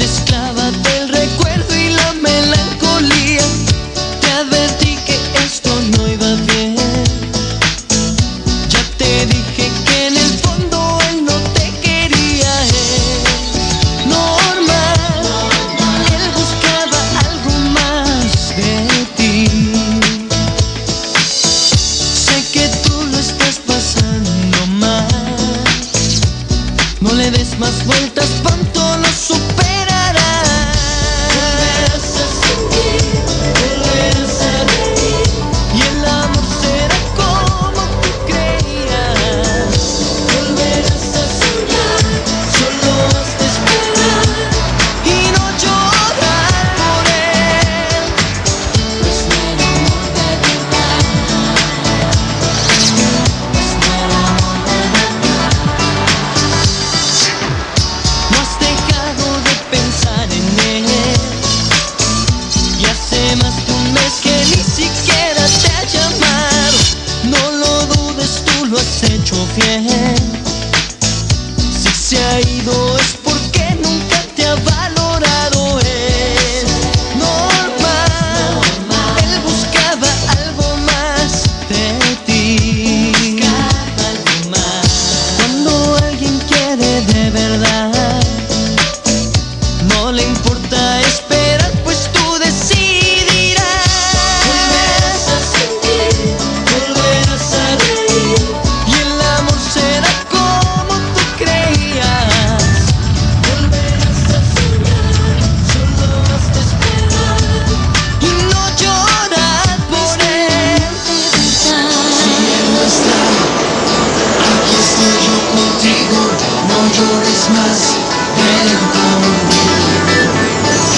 Esclava del recuerdo y la melancolía. Te advertí que esto no iba bien. Ya te dije que en el fondo él no te quería. Es normal. Él buscaba algo más de ti. Sé que tú lo estás pasando mal. No le des más vueltas, pronto se ha ido No llores más, perdón.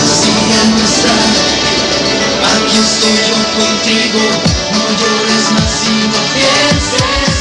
Si él no está, aquí estoy yo contigo, no llores más y no pienses.